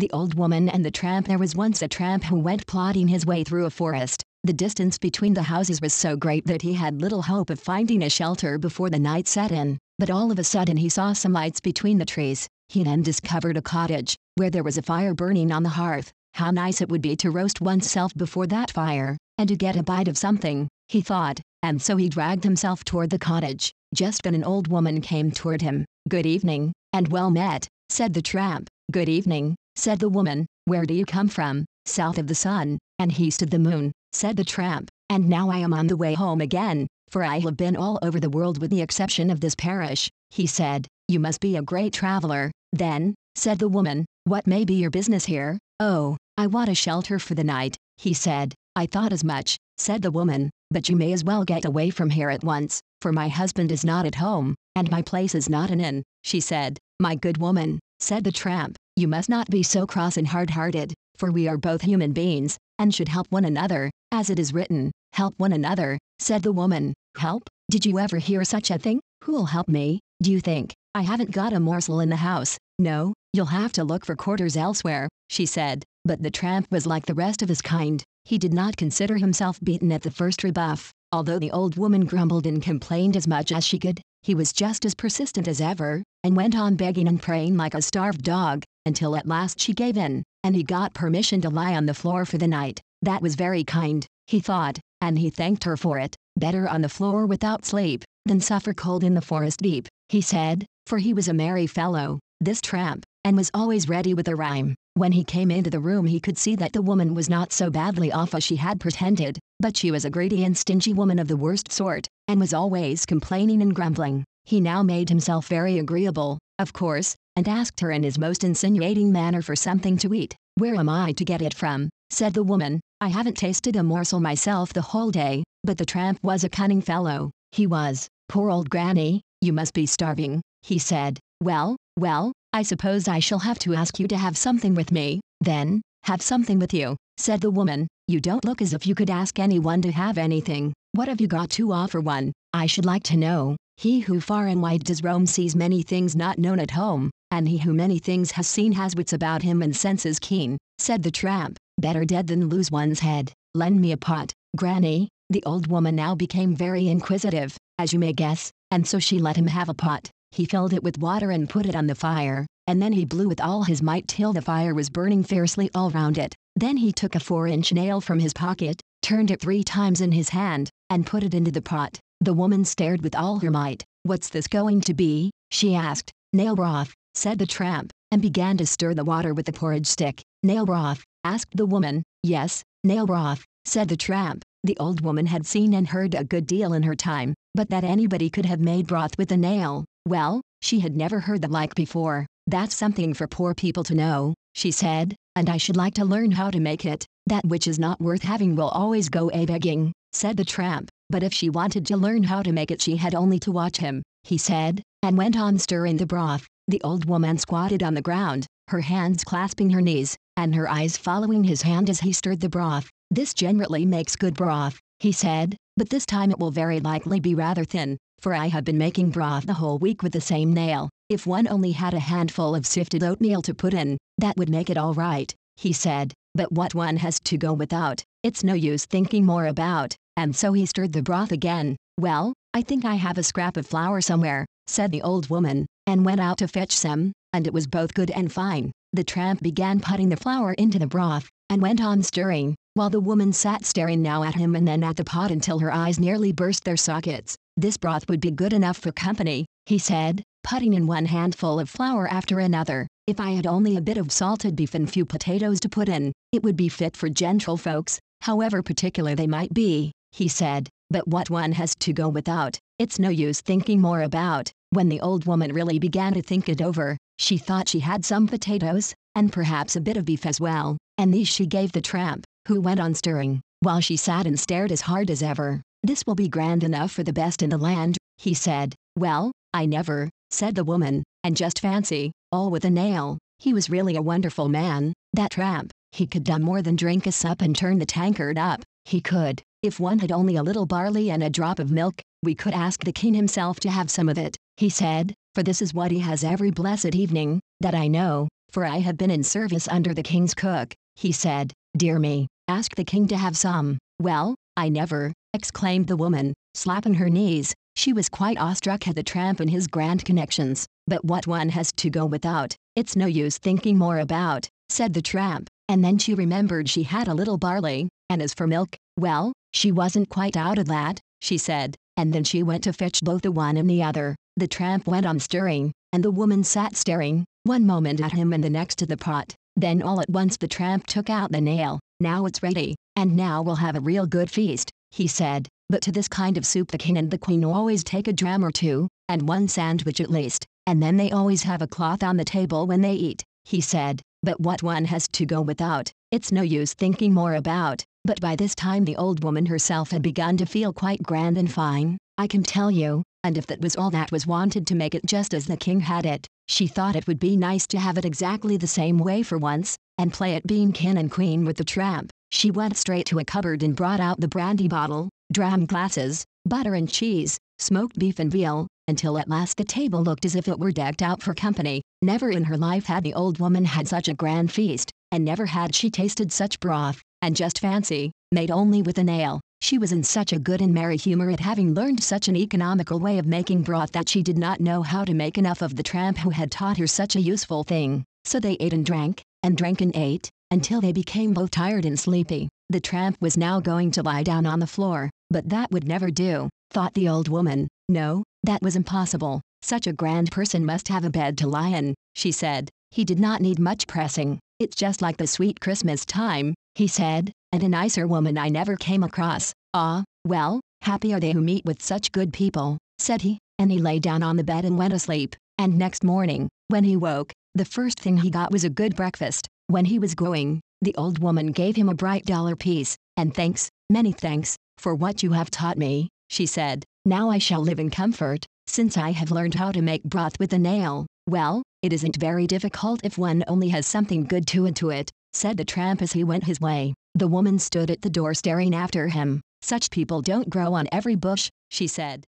The old woman and the tramp There was once a tramp who went plodding his way through a forest. The distance between the houses was so great that he had little hope of finding a shelter before the night set in, but all of a sudden he saw some lights between the trees. He then discovered a cottage, where there was a fire burning on the hearth. How nice it would be to roast oneself before that fire, and to get a bite of something, he thought, and so he dragged himself toward the cottage. Just then an old woman came toward him. Good evening, and well met, said the tramp. Good evening, said the woman. Where do you come from? South of the sun, and east of the moon, said the tramp. And now I am on the way home again, for I have been all over the world with the exception of this parish, he said. You must be a great traveler. Then, said the woman, what may be your business here? Oh, I want a shelter for the night, he said. I thought as much, said the woman, but you may as well get away from here at once, for my husband is not at home, and my place is not an inn, she said. My good woman, said the tramp, you must not be so cross and hard-hearted, for we are both human beings, and should help one another, as it is written, help one another, said the woman. Help? Did you ever hear such a thing? Who'll help me, do you think? I haven't got a morsel in the house. No, you'll have to look for quarters elsewhere, she said. But the tramp was like the rest of his kind. He did not consider himself beaten at the first rebuff. Although the old woman grumbled and complained as much as she could, he was just as persistent as ever, and went on begging and praying like a starved dog, until at last she gave in, and he got permission to lie on the floor for the night. That was very kind, he thought, and he thanked her for it. Better on the floor without sleep, than suffer cold in the forest deep he said, for he was a merry fellow, this tramp, and was always ready with a rhyme. When he came into the room he could see that the woman was not so badly off as she had pretended, but she was a greedy and stingy woman of the worst sort, and was always complaining and grumbling. He now made himself very agreeable, of course, and asked her in his most insinuating manner for something to eat. Where am I to get it from? said the woman. I haven't tasted a morsel myself the whole day, but the tramp was a cunning fellow. He was, poor old granny, you must be starving, he said. Well, well, I suppose I shall have to ask you to have something with me, then, have something with you, said the woman. You don't look as if you could ask anyone to have anything. What have you got to offer one? I should like to know. He who far and wide does roam sees many things not known at home, and he who many things has seen has wits about him and senses keen, said the tramp. Better dead than lose one's head. Lend me a pot, granny. The old woman now became very inquisitive, as you may guess, and so she let him have a pot. He filled it with water and put it on the fire, and then he blew with all his might till the fire was burning fiercely all round it. Then he took a four-inch nail from his pocket, turned it three times in his hand, and put it into the pot. The woman stared with all her might. What's this going to be? she asked. Nail broth, said the tramp, and began to stir the water with the porridge stick. Nail broth, asked the woman. Yes, nail broth, said the tramp. The old woman had seen and heard a good deal in her time, but that anybody could have made broth with a nail, well, she had never heard the like before. That's something for poor people to know, she said, and I should like to learn how to make it. That which is not worth having will always go a begging, said the tramp. But if she wanted to learn how to make it she had only to watch him, he said, and went on stirring the broth. The old woman squatted on the ground, her hands clasping her knees, and her eyes following his hand as he stirred the broth. This generally makes good broth, he said, but this time it will very likely be rather thin, for I have been making broth the whole week with the same nail. If one only had a handful of sifted oatmeal to put in, that would make it all right, he said, but what one has to go without, it's no use thinking more about, and so he stirred the broth again. Well, I think I have a scrap of flour somewhere, said the old woman, and went out to fetch some, and it was both good and fine. The tramp began putting the flour into the broth, and went on stirring, while the woman sat staring now at him and then at the pot until her eyes nearly burst their sockets. This broth would be good enough for company, he said, putting in one handful of flour after another. If I had only a bit of salted beef and few potatoes to put in, it would be fit for gentlefolks, however particular they might be, he said. But what one has to go without, it's no use thinking more about. When the old woman really began to think it over, she thought she had some potatoes, and perhaps a bit of beef as well, and these she gave the tramp who went on stirring, while she sat and stared as hard as ever. This will be grand enough for the best in the land, he said. Well, I never, said the woman, and just fancy, all with a nail. He was really a wonderful man, that tramp. He could do more than drink a sup and turn the tankard up. He could, if one had only a little barley and a drop of milk, we could ask the king himself to have some of it, he said, for this is what he has every blessed evening, that I know, for I have been in service under the king's cook. He said, Dear me, ask the king to have some. Well, I never, exclaimed the woman, slapping her knees. She was quite awestruck at the tramp and his grand connections. But what one has to go without, it's no use thinking more about, said the tramp. And then she remembered she had a little barley, and as for milk, well, she wasn't quite out of that, she said, and then she went to fetch both the one and the other. The tramp went on stirring, and the woman sat staring, one moment at him and the next to the pot. Then all at once the tramp took out the nail. Now it's ready, and now we'll have a real good feast, he said. But to this kind of soup the king and the queen always take a dram or two, and one sandwich at least, and then they always have a cloth on the table when they eat, he said. But what one has to go without, it's no use thinking more about. But by this time the old woman herself had begun to feel quite grand and fine, I can tell you, and if that was all that was wanted to make it just as the king had it, she thought it would be nice to have it exactly the same way for once, and play at being king and queen with the tramp. She went straight to a cupboard and brought out the brandy bottle, dram glasses, butter and cheese, smoked beef and veal, until at last the table looked as if it were decked out for company. Never in her life had the old woman had such a grand feast, and never had she tasted such broth, and just fancy, made only with a nail. She was in such a good and merry humor at having learned such an economical way of making broth that she did not know how to make enough of the tramp who had taught her such a useful thing. So they ate and drank, and drank and ate, until they became both tired and sleepy. The tramp was now going to lie down on the floor, but that would never do, thought the old woman. No, that was impossible. Such a grand person must have a bed to lie in, she said. He did not need much pressing. It's just like the sweet Christmas time, he said, and a nicer woman I never came across. Ah, well, happy are they who meet with such good people, said he, and he lay down on the bed and went asleep. And next morning, when he woke, the first thing he got was a good breakfast. When he was going, the old woman gave him a bright dollar piece, and thanks, many thanks, for what you have taught me, she said. Now I shall live in comfort, since I have learned how to make broth with a nail. Well, it isn't very difficult if one only has something good to into it, said the tramp as he went his way. The woman stood at the door staring after him. Such people don't grow on every bush, she said.